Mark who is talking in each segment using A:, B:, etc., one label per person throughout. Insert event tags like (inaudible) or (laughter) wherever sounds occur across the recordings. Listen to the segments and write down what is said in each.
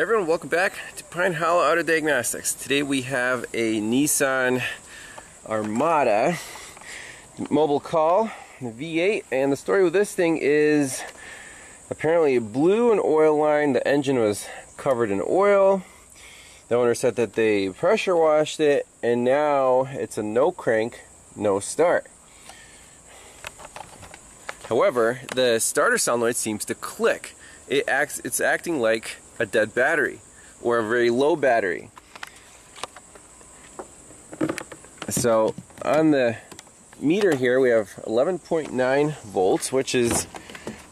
A: everyone, welcome back to Pine Hollow Auto Diagnostics. Today we have a Nissan Armada mobile call, the V8, and the story with this thing is apparently it blew an oil line, the engine was covered in oil, the owner said that they pressure washed it, and now it's a no crank, no start. However, the starter solenoid seems to click. It acts, it's acting like a dead battery or a very low battery. So on the meter here we have 11.9 volts which is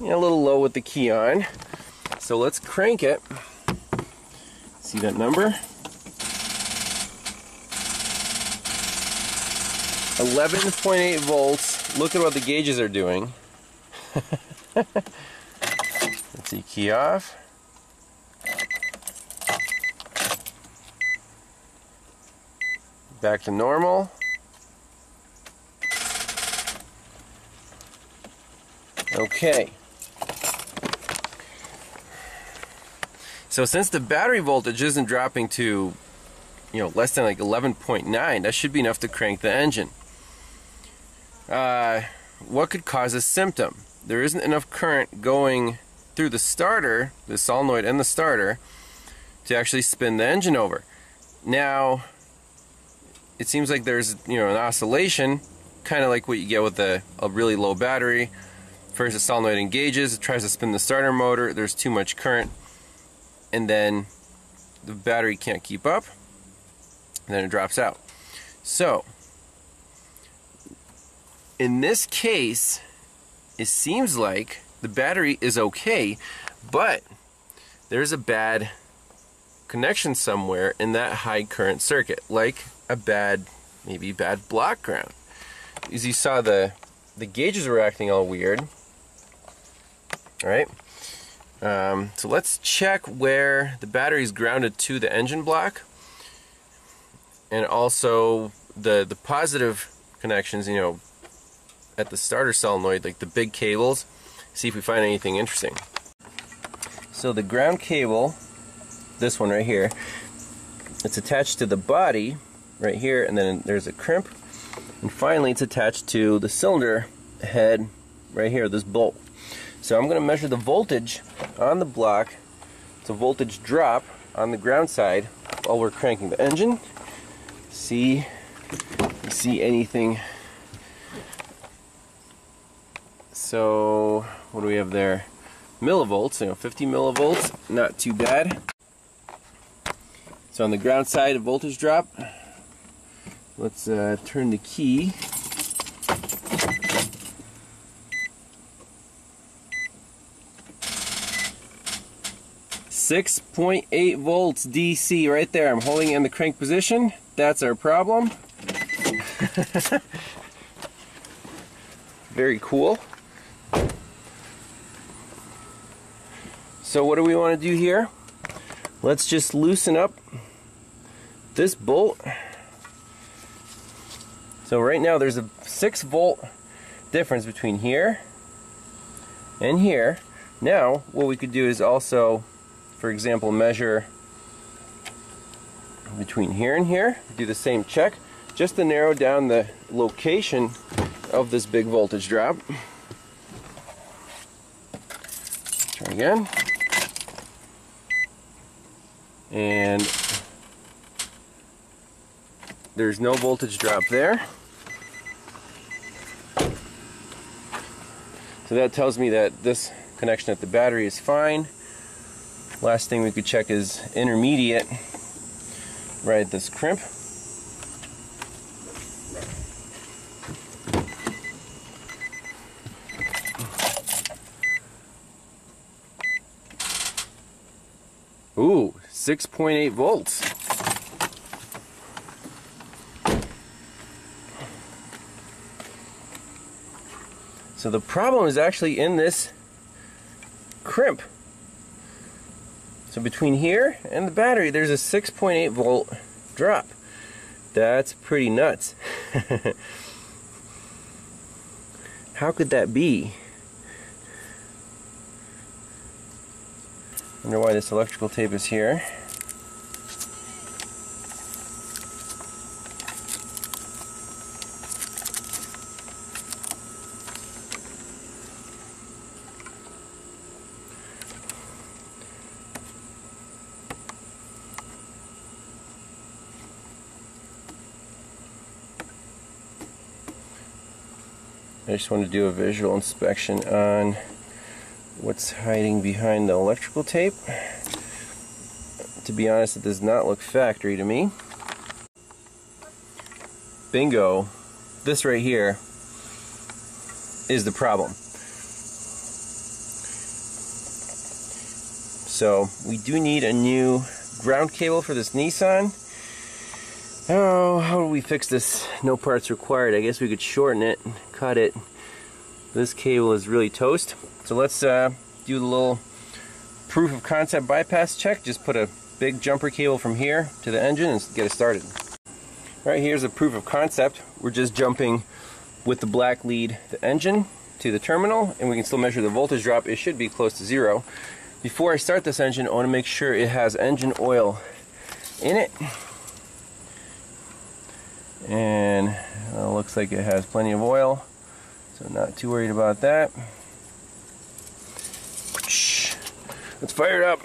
A: you know, a little low with the key on. So let's crank it. See that number? 11.8 volts. Look at what the gauges are doing. (laughs) let's see, key off. Back to normal. Okay. So since the battery voltage isn't dropping to, you know, less than like 11.9, that should be enough to crank the engine. Uh, what could cause a symptom? There isn't enough current going through the starter, the solenoid and the starter, to actually spin the engine over. Now, it seems like there's you know an oscillation, kind of like what you get with a, a really low battery. First, the solenoid engages, it tries to spin the starter motor. There's too much current, and then the battery can't keep up, and then it drops out. So, in this case, it seems like the battery is okay, but there's a bad connection somewhere in that high current circuit, like a bad, maybe bad block ground. As you saw, the the gauges were acting all weird. All right. Um, so let's check where the battery is grounded to the engine block, and also the the positive connections. You know, at the starter solenoid, like the big cables. See if we find anything interesting. So the ground cable, this one right here, it's attached to the body right here, and then there's a crimp. And finally, it's attached to the cylinder head right here, this bolt. So I'm going to measure the voltage on the block. It's a voltage drop on the ground side while we're cranking the engine. See, see anything. So, what do we have there? Millivolts, you know, 50 millivolts, not too bad. So on the ground side, a voltage drop, Let's uh, turn the key. Six point eight volts DC right there. I'm holding it in the crank position. That's our problem. (laughs) Very cool. So what do we want to do here? Let's just loosen up this bolt. So right now there's a 6 volt difference between here and here. Now what we could do is also, for example, measure between here and here, do the same check, just to narrow down the location of this big voltage drop. Try again. And there's no voltage drop there. So that tells me that this connection at the battery is fine. Last thing we could check is intermediate right at this crimp. Ooh, 6.8 volts. So the problem is actually in this crimp. So between here and the battery, there's a 6.8 volt drop. That's pretty nuts. (laughs) How could that be? Wonder why this electrical tape is here. I just want to do a visual inspection on what's hiding behind the electrical tape. To be honest, it does not look factory to me. Bingo. This right here is the problem. So we do need a new ground cable for this Nissan. Oh, how do we fix this? No parts required. I guess we could shorten it, cut it. This cable is really toast. So let's uh, do the little proof of concept bypass check. Just put a big jumper cable from here to the engine and get it started. Right, here's a proof of concept. We're just jumping with the black lead the engine to the terminal and we can still measure the voltage drop. It should be close to zero. Before I start this engine, I want to make sure it has engine oil in it and looks like it has plenty of oil so not too worried about that. Let's fire it up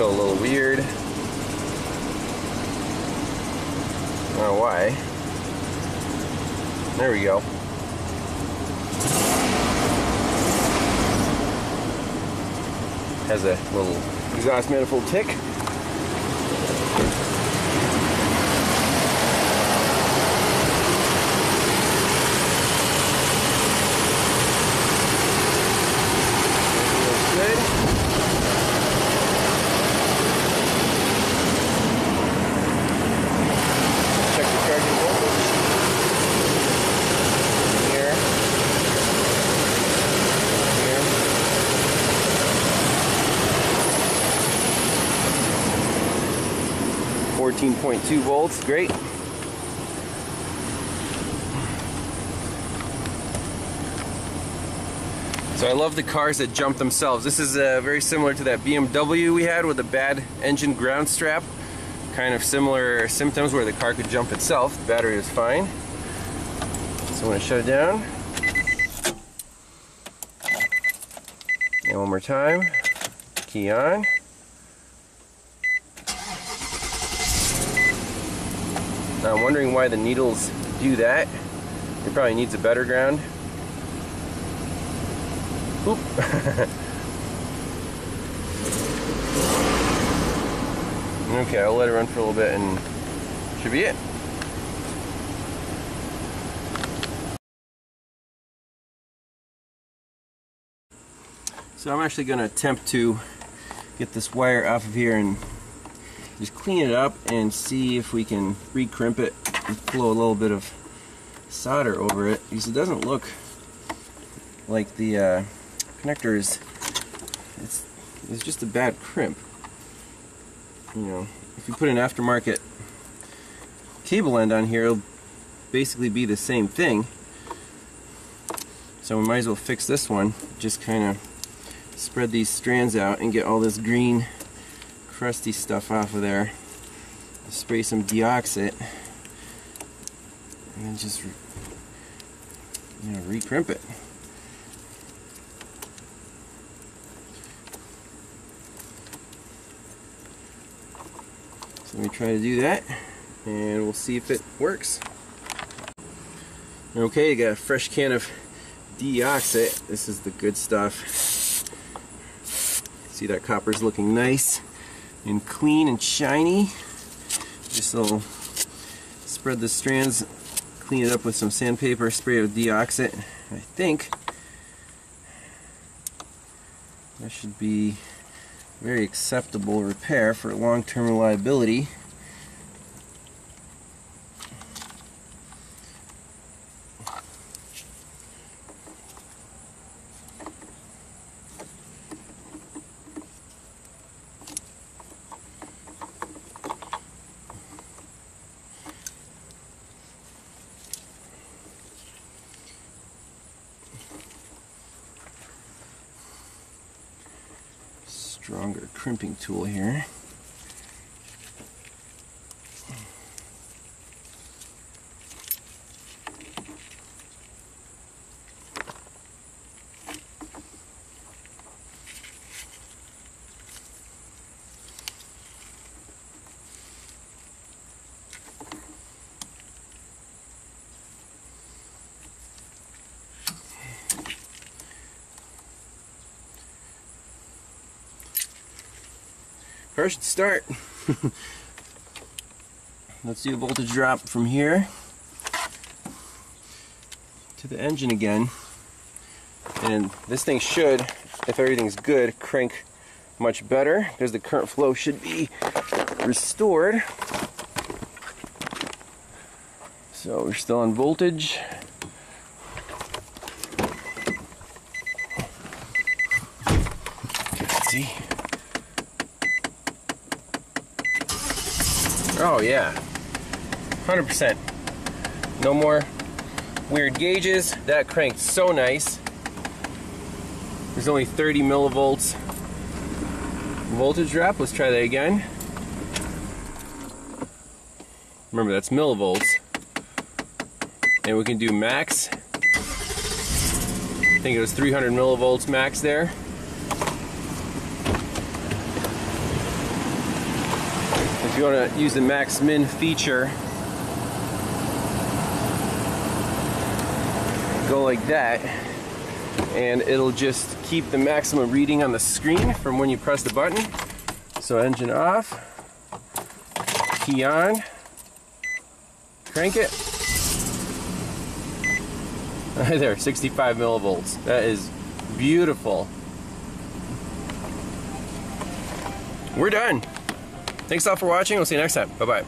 A: still a little weird. I There we go. Has a little exhaust manifold tick. Two volts, great. So I love the cars that jump themselves. This is uh, very similar to that BMW we had with the bad engine ground strap. Kind of similar symptoms where the car could jump itself. The battery was fine. So I'm going to shut it down. And one more time. Key on. Now I'm wondering why the needles do that. It probably needs a better ground. Oop. (laughs) okay, I'll let it run for a little bit and should be it. So I'm actually going to attempt to get this wire off of here and just clean it up and see if we can recrimp it and flow a little bit of solder over it because it doesn't look like the uh, connector is it's, it's just a bad crimp. You know if you put an aftermarket cable end on here it'll basically be the same thing. So we might as well fix this one. Just kind of spread these strands out and get all this green crusty stuff off of there. Spray some deoxit and then just you know recrimp it. So let me try to do that and we'll see if it works. Okay, got a fresh can of deoxit. This is the good stuff. See that copper's looking nice and clean and shiny. Just a little spread the strands, clean it up with some sandpaper, spray it with deoxit. I think that should be very acceptable repair for long-term reliability. Stronger crimping tool here. First start. (laughs) Let's do a voltage drop from here to the engine again. And this thing should, if everything's good, crank much better because the current flow should be restored. So we're still on voltage. See. Oh yeah, 100%. No more weird gauges. That cranked so nice. There's only 30 millivolts voltage drop. Let's try that again. Remember that's millivolts. And we can do max. I think it was 300 millivolts max there. You want to use the max min feature, go like that and it'll just keep the maximum reading on the screen from when you press the button. So engine off, key on, crank it. (laughs) Right there, 65 millivolts. That is beautiful. We're done. Thanks all for watching. We'll see you next time. Bye-bye.